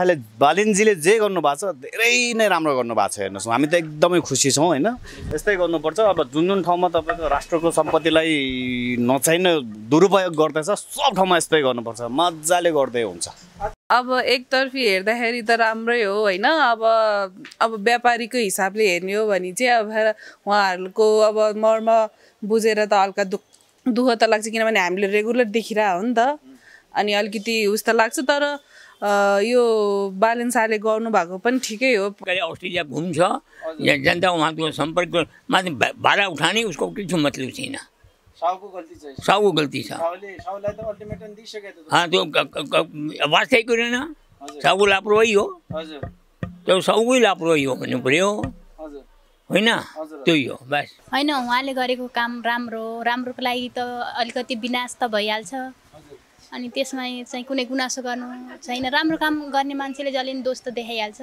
अहिले बालिनजीले जे गर्नुभएको छ धेरै नै राम्रो गर्नुभएको छ हेर्नुहोस्। हामी त एकदमै खुसी छौँ होइन? यस्तै गर्नुपर्छ। अब जुन जुन ठाउँमा तपाईँको राष्ट्रको सम्पत्तिलाई नचाहिने दुरुपयोग गर्दैछ सब ठाउँमा यस्तै गर्नुपर्छ। मजाले गर्दै हुन्छ। अब एकतर्फी हेर्दाखेरि त राम्रै हो होइन? अब अब व्यापारीको हिसाबले हेर्ने हो भने चाहिँ अब उहाँहरूको अब मर्म बुझेर त हल्का दुख दुःख त लाग्छ किनभने हामीले रेगुलर देखिरहेको हो नि त। अनि अलिकति उस त लाग्छ तर यो बालन शाहले गर्नुभएको पनि ठिकै हो। कहीं ऑस्ट्रेलिया घूम छ या जनता वहाँ तो संपर्क मात्र भा- भाडा उठाने उसको कुछ मतलब छैन। साउको गल्ती चाहिँ। साउको गल्ती छ। साउले साउलाई त अल्टिमेटम दिइसक्यो त। हाँ तो क- क- क- वास्तै कुरेन। हजुर। साउको लापरवाही हो। हजुर। त्यो साउकै लापरवाही हो भन्नु पऱ्यो हजुर। होइन? त्यही हो बस। होइन उहाँले गरेको काम राम्रो हो। राम्रोको लागि त अलिकति विनाश त भइहाल्छ। अनि त्यसमा चाहिँ कुनै गुनासो गर्नु छैन। राम्रो काम गर्ने मान्छेले जहिले पनि दोष त देखाइहाल्छ।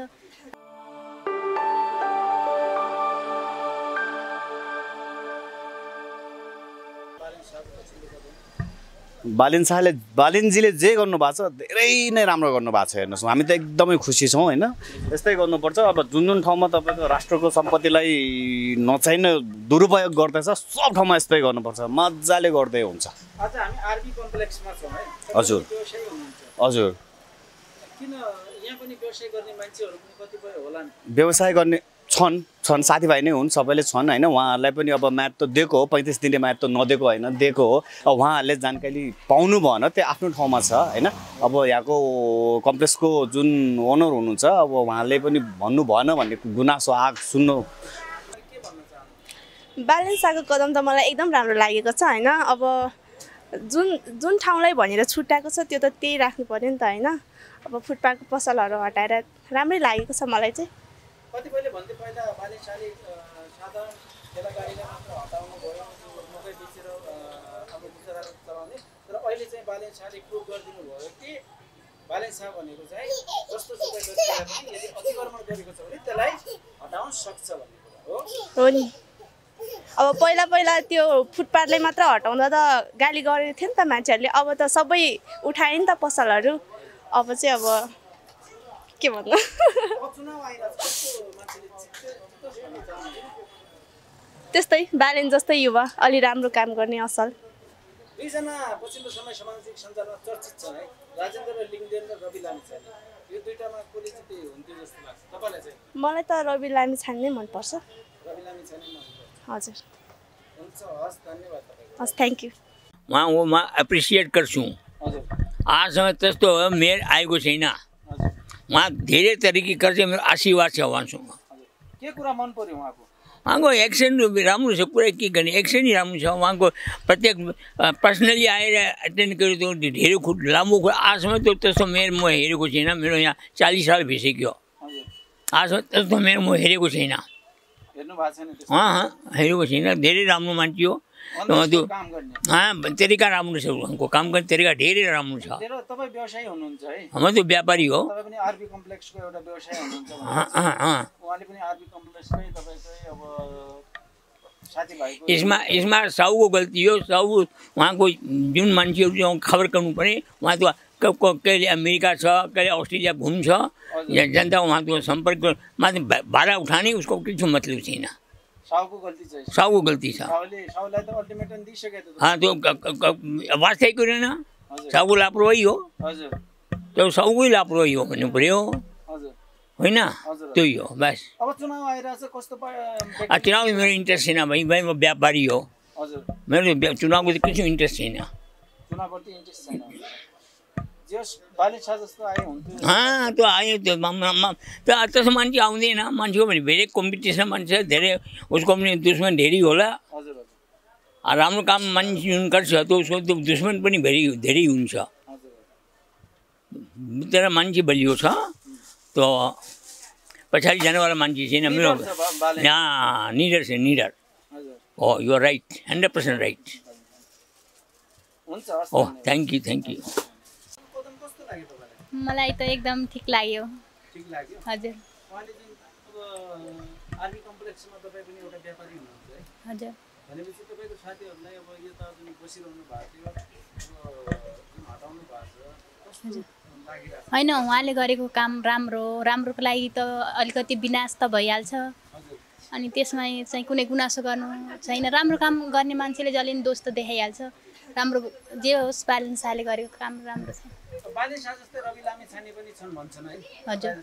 बालिन शाहले बालिनजीले जे गर्नुभएको छ धेरै नै राम्रो गर्नुभएको छ हेर्नुहोस्। हामी त एकदमै खुसी छौँ होइन? यस्तै गर्नुपर्छ। अब जुन जुन ठाउँमा तपाईँको राष्ट्रको सम्पत्तिलाई नचाहिने दुरुपयोग गर्दैछ सब ठाउँमा यस्तै गर्नुपर्छ। मजाले गर्दै हुन्छ। हजुर। हजुर। गर्ने व्यवसाय गर्ने छन्। छन् साथीभाइ नै हुन् सबैले छन् होइन? उहाँहरूलाई पनि अब म्याथ त दिएको हो पैँतिस दिने म्याथ त नदिएको होइन दिएको हो। अब उहाँहरूले जानकारी पाउनु भएन त्यो आफ्नो ठाउँमा छ होइन? अब यहाँको कम्प्लेक्सको जुन ओनर हुनुहुन्छ अब उहाँले पनि भन्नु भएन भन्ने गुनासो आग सुन्नु। ब्यालेन्स आएको कदम त मलाई एकदम राम्रो लागेको छ होइन? अब जुन जुन ठाउँलाई भनेर छुट्याएको छ त्यो त त्यही राख्नु पऱ्यो नि त होइन? अब फुटपाथको पसलहरू हटाएर राम्रै लागेको छ मलाई चाहिँ। कतिपयले भन्थे पहिला बालिशाली साधारण ठेला गाडीलाई मात्र हटाउनु भयो मकै बेचेर अब गुजारा चलाउने। तर अहिले चाहिँ बालेन शाहले प्रुभ गरिदिनु भयो कि शाह भनेको चाहिँ जस्तो सुकै व्यक्तिलाई पनि यदि अतिक्रमण गरेको छ भने त्यसलाई हटाउन सक्छ भन्ने कुरा हो। नि। अब पहिला पहिला त्यो फुटपाथलाई मात्र हटाउँदा त गाली गरेको थियो नि त मान्छेहरूले। अब त सबै उठायो नि त पसलहरू। अब चाहिँ अब के भन्नु छ त्यस्तै ब्यालेन्स जस्तै युवा अलि राम्रो काम गर्ने असल। दुईजना पछिल्लो समय सामाजिक सञ्जालमा चर्चित छन् है। राजेन्द्र लिङ्गदेन र रवि लामिछाने यो दुइटामा कसले चाहिँ हुन्थ्यो जस्तो लाग्छ? तपाईँलाई चाहिँ? मलाई त रवि लामी छान नै मनपर्छ। रवि लामिछाने मन हजुर। हुन्छ हस् धन्यवाद हस् थ्याङ्क यू उहाँ म एप्रिसिएट गर्छु। हजुर। आजसम्म त्यस्तो मेयर आएको छैन। उहाँ धेरै तरिके गर्छ मेरो आशीर्वाद छ उहाँसँग। के कुरा मन पर्यो उहाँको? उहाँको एक्सन राम्रो छ पुरै के गर्ने एक्सनै राम्रो छ। उहाँको प्रत्येक पर्सनली आएर एटेन्ड गरेको धेरै खुट लामो खुट आजसम्म त्यो त्यस्तो मेरो म हेरेको छैन। मेरो यहाँ चालिस साल भइसक्यो। आजसम्म त्यस्तो मेरो म हेरेको छैन। हेर्नु भएको छैन हेरेको छैन। धेरै राम्रो मान्छे हो। त्यो तरिका राम्रो छ उहाँको काम गर्ने तरिका धेरै राम्रो छ। म त व्यापारी हो। यसमा यसमा साउको गल्ती हो। साउ उहाँको जुन मान्छेहरू खबर गर्नुपर्ने उहाँ त कहिले अमेरिका छ कहिले अस्ट्रेलिया घुम्छ। या जनता वहाँको सम्पर्क भा- भाडा उठाने उसको कुछ मतलब छैन। साउको गल्ती छ। साउले साउलाई त अल्टिमेटम दिइसक्यो त। हाँ त्यो वास्तै कुरेन साउको लापरवाही हो। त्यो साउकै लापरवाही हो भन्नु पऱ्यो होइन? त्यही हो बस। अब चुनाव आइरहेछ कस्तो चुनाव मेरो इन्ट्रेस्ट छैन भाइ। भाइ म व्यापारी हो। मेरो चुनावको चाहिँ कुछ इन्ट्रेस्ट छैन। हाँ त्यो आयो त्यो त्यसो मान्छे आउँदैन मान्छेको भने धेरै कम्पिटिसन मान्छे धेरै उसको पनि दुश्मन धेरै होला। राम्रो काम मान्छे जुन गर्छ त्यो उसको त्यो दुश्मन पनि धेरै धेरै हुन्छ तर मान्छे बलियो छ। त्यो पछाडि जानेवाला मान्छे छैन मेरो यहाँ निडर छ निडर। हो you're right hundred percent right हो। थ्याङ्क यू थ्याङ्क यू मलाई त एकदम ठिक लाग्यो। हजुर। उहाँले जुन अब आर्मी कम्प्लेक्समा तपाईँ पनि एउटा व्यापारी हुनुहुन्छ है? हजुर। भनेपछि तपाईँको साथीहरूलाई अब यो त जुन बसिरहनु भएको थियो अब जुन हटाउनु भएको छ लागिरहेको होइन उहाँले गरेको काम राम्रो राम्रोको लागि त अलिकति विनाश त भइहाल्छ। अनि त्यसमा चाहिँ कुनै गुनासो गर्नु छैन राम्रो काम गर्ने मान्छेले जहिले पनि दोष त देखाइहाल्छ राम्रो जे होस् बालन शाहले गरेको काम राम्रो छ हजुर।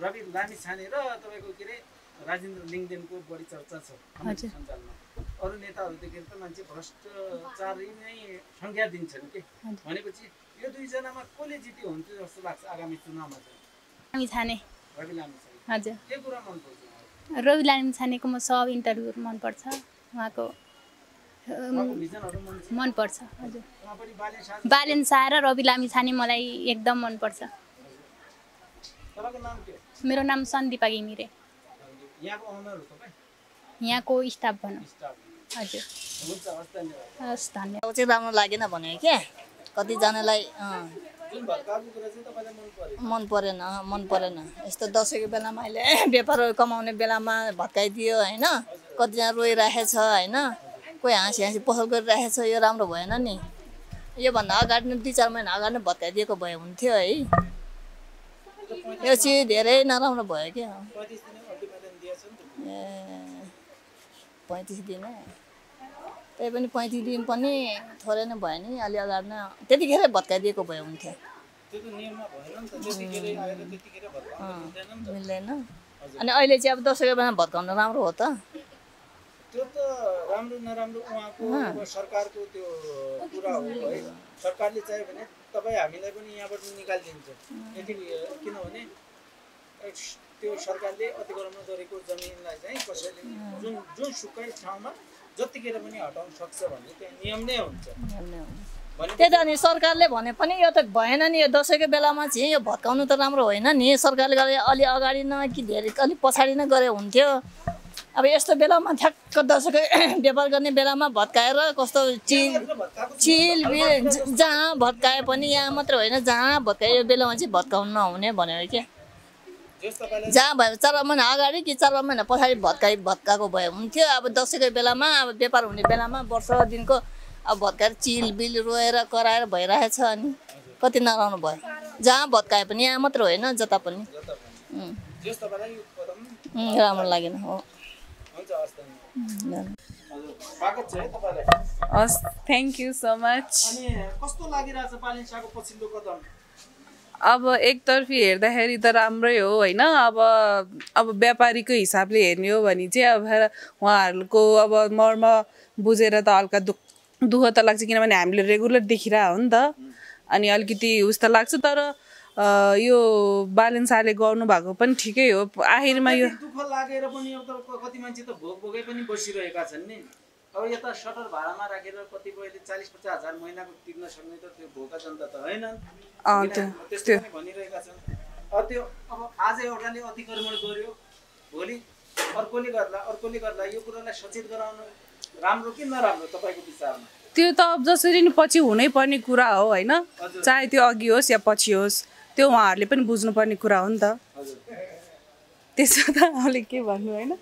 रवि लामी छाने र तपाईँको के अरे राजेन्द्र लिङ्गदेनको बढी चर्चा छ। सञ्जालमा अरू नेताहरूदेखि त मान्छे भ्रष्टाचार नै संज्ञा दिन्छन् कि। भनेपछि यो दुईजनामा कसले जित्यो हुन्थ्यो जस्तो लाग्छ आगामी चुनावमा चाहिँ? छाने। रवि लामी हजुर। के कुरा मन पर्छ? रवि लामी छानेको म सब इन्टरभ्यूहरू मनपर्छ। उहाँको मनपर्छ? हजुर। उहाँ पनि बालिन शाह बालेन शाह र रवि लामी छाने मलाई एकदम मनपर्छ। तपाईँको नाम के हो? मेरो नाम सन्दीपा घिमिरे। यहाँको अनर हो तपाईँ यहाँको स्टाफ भनौँ। स्टाफ। हजुर। हुन्छ हस् धन्यवाद। चाहिँ राम्रो लागेन भने क्या? कतिजनालाई मन परेन मन परेन। यस्तो दसैँको बेलामा अहिले व्यापारहरू कमाउने बेलामा भत्काइदियो होइन? कतिजना रोइरहेछ होइन? कोही हाँसी हाँसी पसल गरिरहेछ यो राम्रो भएन नि। योभन्दा अगाडि नै दुई चार महिना अगाडि नै भत्काइदिएको भए हुन्थ्यो है। यो चाहिँ धेरै नराम्रो भयो क्या। ए पैँतिस दिन त्यही पनि पैँतिस दिन पनि थोरै नै भयो नि अलि अगाडि नै त्यतिखेरै भत्काइदिएको भए हुन्थ्यो। मिल्दैन। अनि अहिले चाहिँ अब दसैँको बेलामा भत्काउनु राम्रो हो त। त्यो त राम्रो नराम्रो उहाँको सरकारको त्यो कुरा हो है। सरकारले चाह्यो भने तपाईँ हामीलाई पनि यहाँबाट निकालिदिन्छ यति किनभने त्यो सरकारले अतिक्रमण गरेको जमिनलाई चाहिँ कसैले जुन जुन सुकै ठाउँमा जतिखेर पनि हटाउन सक्छ भन्ने त्यो नियम नै हुन्छ। त्यही त अनि सरकारले भने पनि यो त भएन नि यो दसैँको बेलामा चाहिँ यो भत्काउनु त राम्रो होइन नि। सरकारले गरे अलि अगाडि न कि धेरै अलिक पछाडि नै गरे हुन्थ्यो। अब यस्तो बेलामा ठ्याक्क दसैँको व्यापार गर्ने बेलामा भत्काएर कस्तो चिल चिल जहाँ भत्काए पनि यहाँ मात्र होइन जहाँ भत्काए यो बेलामा चाहिँ भत्काउनु नहुने भनेर क्या जहाँ भयो चार महिना अगाडि कि चार महिना पछाडि भत्काइ भत्काएको भए हुन्थ्यो। अब दसैँको बेलामा अब व्यापार हुने बेलामा वर्ष दिनको अब भत्काएर चिल बिल रोएर कराएर भइरहेछ अनि कति नराम्रो भयो। जहाँ भत्काए पनि यहाँ मात्र होइन जता पनि। राम्रो लागेन हो। हुन्छ हस् धन्यवाद। उम्, हजुर स्वागत छ है तपाईँलाई हस् थ्याङ्क यू सो मच अनि कस्तो लागिरहेछ पालिन शाहको पछिल्लो कदम अब एकतर्फी हेर्दाखेरि त राम्रै हो होइन? अब अब व्यापारीको हिसाबले हेर्ने हो भने चाहिँ अब उहाँहरूको अब मर्म बुझेर त हल्का दुख दुःख त लाग्छ किनभने हामीले रेगुलर देखिरहेको हो नि त। अनि अलिकति उस त लाग्छ तर यो बालन शाहले गर्नुभएको पनि ठिकै हो। आखिरमा यो दुःख लागेर पनि कति मान्छे त भोग भोगै पनि बसिरहेका छन् नि। अब यता सटर भाडामा राखेर कतिपयले चालिस पचास हजार महिनाको तिर्न सक्ने त त्यो भोका जनता त होइनन् किन- त्यस्तो भनिरहेका छन्। अब त्यो अब आज एउटाले अतिक्रमण गर्यो भोलि अर्कोले गर्ला अर्कोले गर्ला यो कुरालाई सचेत गराउनु राम्रो कि नराम्रो तपाईँको विचारमा? त्यो त अब जसरी नि पछि हुनै पर्ने कुरा हो होइन। चाहे त्यो अघि होस् या पछि होस् त्यो उहाँहरूले पनि बुझ्नुपर्ने कुरा हो नि त। त्यसो त अलिक के भन्नु होइन?